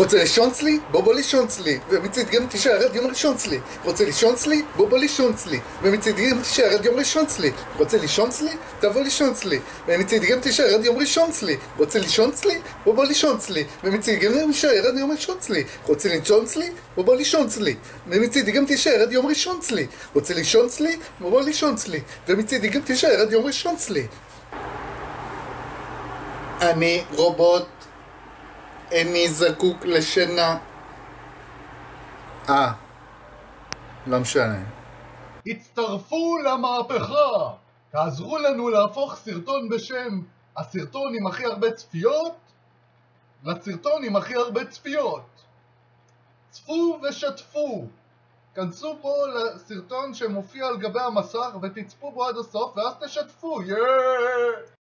רוצה לישון אצלי? בוא בוא לישון אצלי. ומצידי גם תישאר עד יום ראשון אצלי. רוצה לישון אצלי? בוא בוא לישון אצלי. ומצידי גם תישאר עד יום ראשון אצלי. רוצה לישון אצלי? תבוא לישון אצלי. ומצידי גם תישאר עד יום ראשון אצלי. רוצה לישון אצלי? בוא בוא לישון אצלי. ומצידי גם תישאר עד יום ראשון אצלי. רוצה לישון אצלי? בוא בוא לישון אצלי. ומצידי גם תישאר עד יום ראשון אצלי. רוצה לישון אצלי? בוא בוא לישון אצלי. ומצידי גם תישאר עד יום ראשון אצלי. אני רובוט. איני זקוק לשינה. אה, לא משנה. הצטרפו למהפכה! תעזרו לנו להפוך סרטון בשם הסרטון עם הכי הרבה צפיות לסרטון עם הכי הרבה צפיות. צפו ושתפו. כנסו פה לסרטון שמופיע על גבי המסך ותצפו בו עד הסוף ואז תשתפו, יאיי!